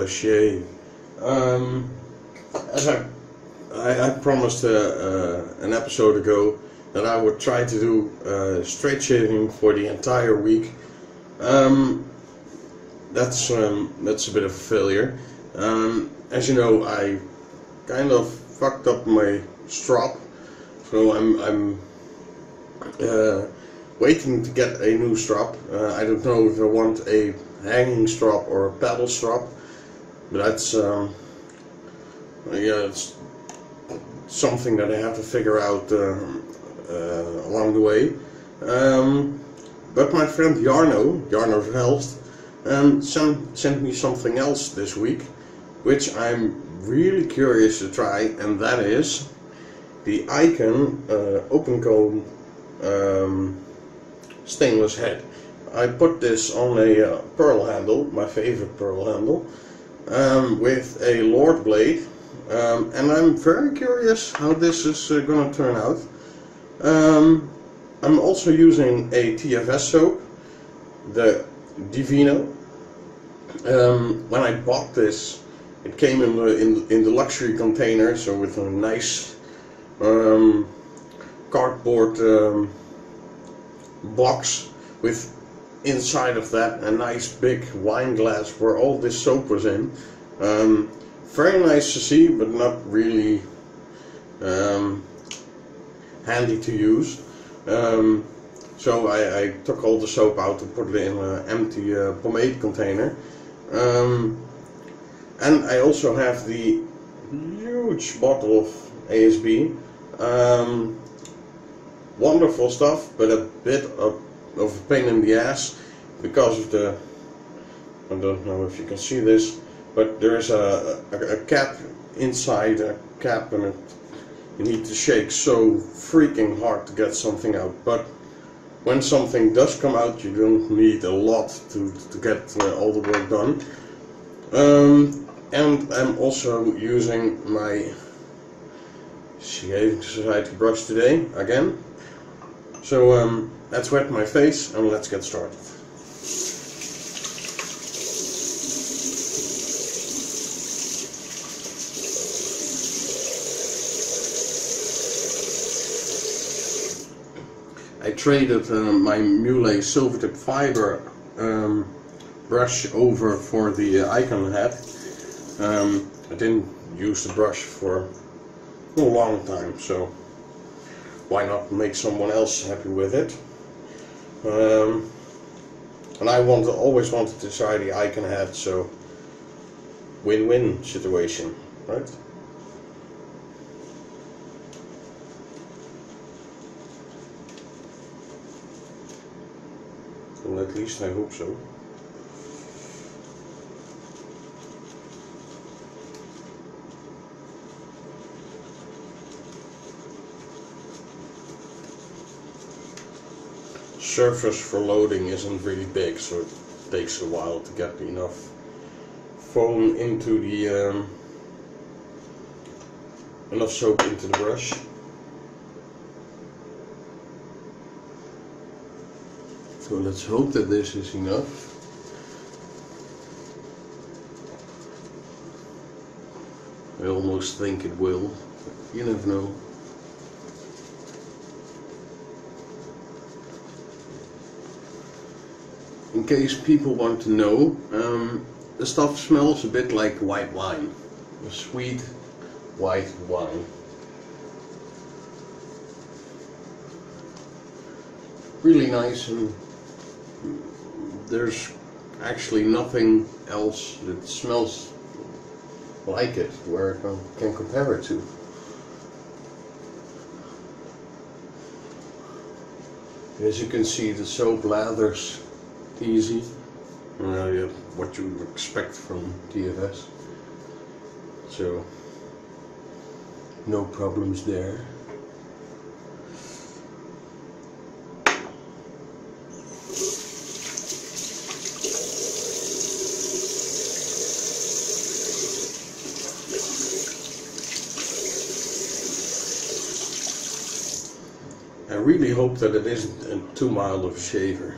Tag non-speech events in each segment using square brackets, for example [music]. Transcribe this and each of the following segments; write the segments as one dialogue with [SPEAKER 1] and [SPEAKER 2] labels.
[SPEAKER 1] a shave. Um, as I, I, I promised uh, uh, an episode ago that I would try to do uh, straight shaving for the entire week. Um, that's um, that's a bit of a failure. Um, as you know, I kind of fucked up my strap, so I'm I'm uh, waiting to get a new strap. Uh, I don't know if I want a hanging strap or a paddle strap, but that's um, yeah, it's something that I have to figure out uh, uh, along the way. Um, but my friend Jarno, Jarno Verhelst, um, sent, sent me something else this week, which I'm really curious to try, and that is the Ikon uh, open comb um, stainless head. I put this on a uh, pearl handle, my favorite pearl handle, um, with a Lord blade, um, and I'm very curious how this is uh, going to turn out. Um, I'm also using a TFS soap, the Divino. Um, when I bought this, it came in the in, in the luxury container, so with a nice um, cardboard um, box with inside of that a nice big wine glass where all this soap was in. Um, very nice to see, but not really um, handy to use. Um, so I, I, took all the soap out and put it in an empty uh, pomade container. Um, and I also have the huge bottle of ASB. Wonderful stuff, but a bit of, of a pain in the ass because of the, I don't know if you can see this, but there's a, a, a cap inside a cap and it, you need to shake so freaking hard to get something out. But when something does come out, you don't need a lot to, to get uh, all the work done. Um, and I'm also using my Shaving Society brush today, again. So um, let's wet my face and let's get started. I traded uh, my Mühle Silvertip Fiber um, brush over for the uh, Ikon head. Um, I didn't use the brush for a long time, so why not make someone else happy with it? Um, and I wanted, always wanted to try the Ikon head, so win-win situation, right? Well, at least I hope so. Surface for loading isn't really big, so it takes a while to get enough foam into the um, enough soap into the brush. So let's hope that this is enough. I almost think it will, you never know. In case people want to know, um, the stuff smells a bit like white wine. A sweet white wine. Really nice and there's actually nothing else that smells like it where I can, can compare it to. As you can see the soap lathers easy. What you expect from TFS. So, no problems there. I really hope that it isn't too mild of a shaver.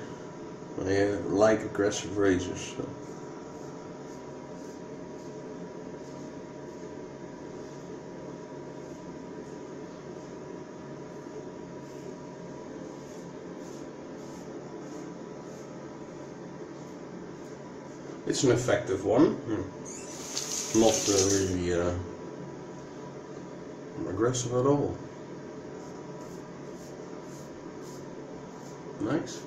[SPEAKER 1] They like aggressive razors. So. It's an effective one. Hmm. Not uh, really uh, aggressive at all. Nice.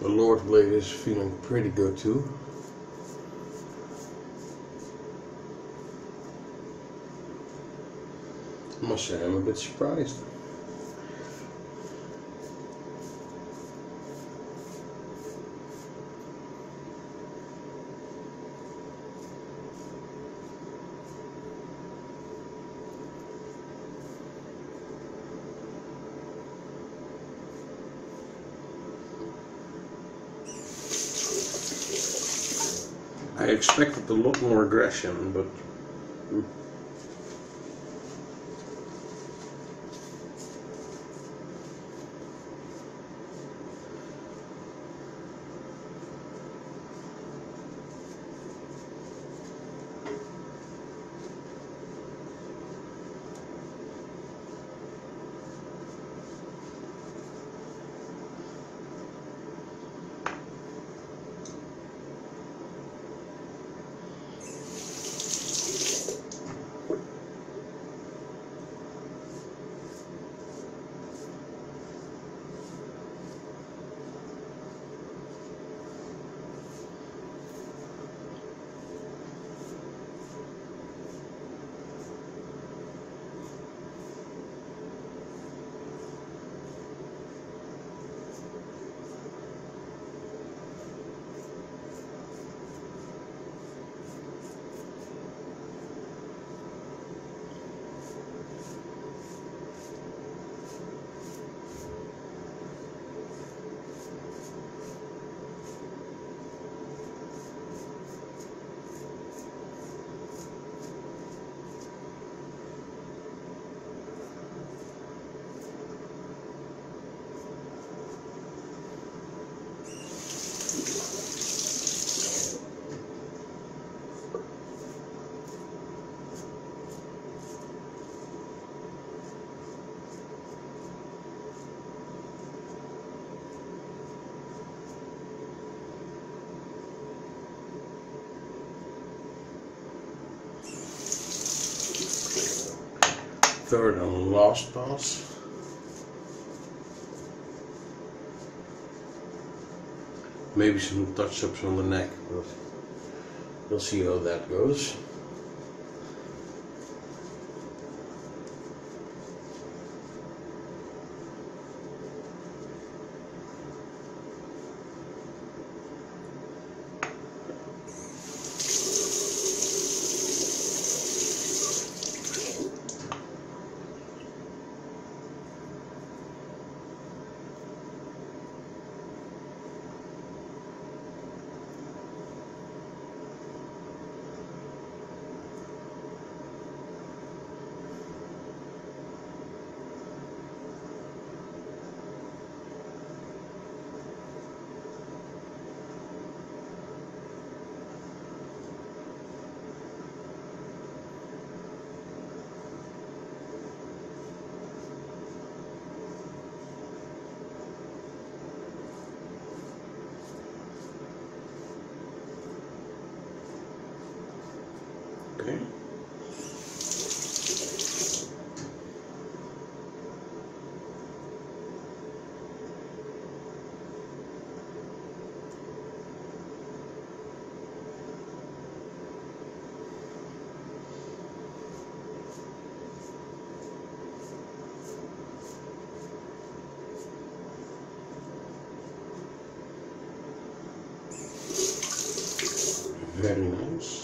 [SPEAKER 1] The Lord Blade is feeling pretty good too. I must say I'm a bit surprised. Expected a lot more aggression, but third and last pass. Maybe some touch-ups on the neck, but we'll see how that goes. Very nice.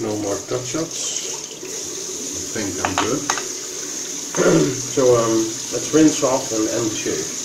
[SPEAKER 1] No more touch ups. I think I'm good. [clears throat] so um, let's rinse off and end shave.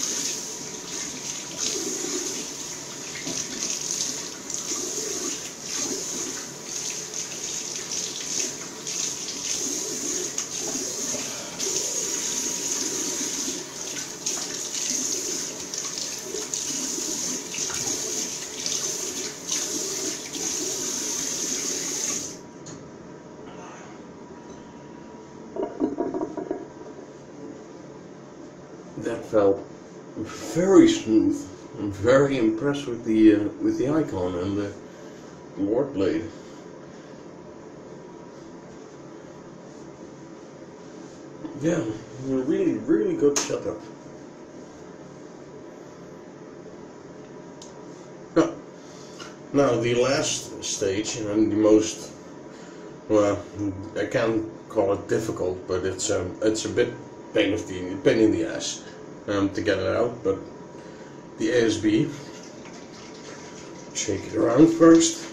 [SPEAKER 1] that felt very smooth. I'm very impressed with the uh, with the Ikon and the Lord blade. Yeah, really, really good setup. Now, the last stage and the most well, I can't call it difficult, but it's a it's a bit pain of the pain in the ass um, to get it out. But the ASB, shake it around first,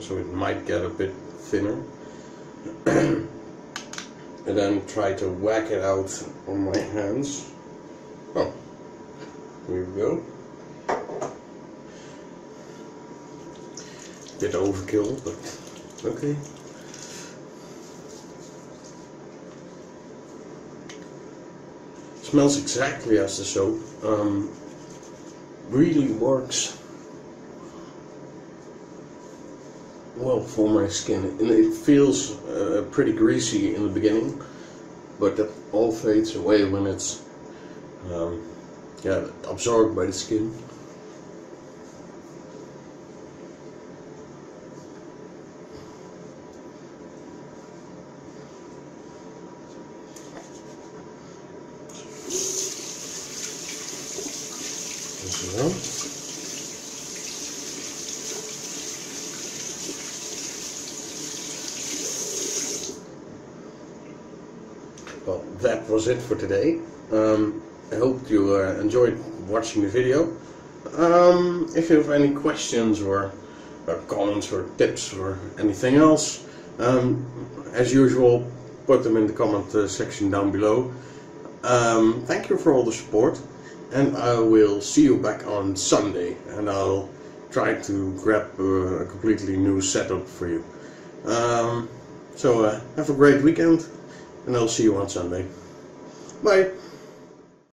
[SPEAKER 1] so it might get a bit thinner, [clears throat] and then try to whack it out on my hands. Oh, here we go. Bit overkill, but okay. Smells exactly as the soap. Um, really works well for my skin. And it feels uh, pretty greasy in the beginning, but that all fades away when it's um, yeah absorbed by the skin. Well, that was it for today. Um, I hope you uh, enjoyed watching the video. Um, if you have any questions or, or, comments or tips or anything else, um, as usual, put them in the comment uh, section down below. Um, thank you for all the support and I will see you back on Sunday and I'll try to grab a completely new setup for you. Um, so uh, have a great weekend and I'll see you on Sunday. Bye!